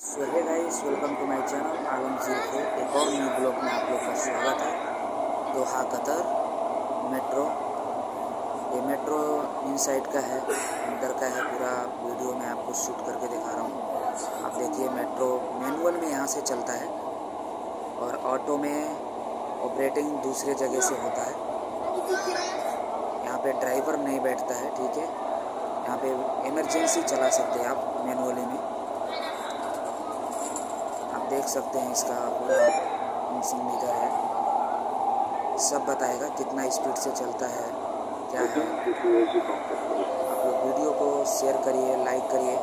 So hi guys welcome to my channel Alam zero एक और new blog में आप लोग का स्वागत है। दोहा कतर मेट्रो ये मेट्रो इनसाइड का है अंदर का है पूरा वीडियो में आपको शूट करके दिखा रहा हूँ। आप देखिए मेट्रो मैनुअल में यहाँ से चलता है और ऑटो में ऑपरेटिंग दूसरे जगह से होता है। यहाँ पे ड्राइवर नहीं बैठता है, ठीक है? यहाँ पे इमरजेंसी चला सकते हैं आप मैनुअली में। देख सकते हैं इसका पूरा मीटर है। सब बताएगा कितना स्पीड से चलता है, क्या है। आप लोग वीडियो को शेयर करिए लाइक करिए।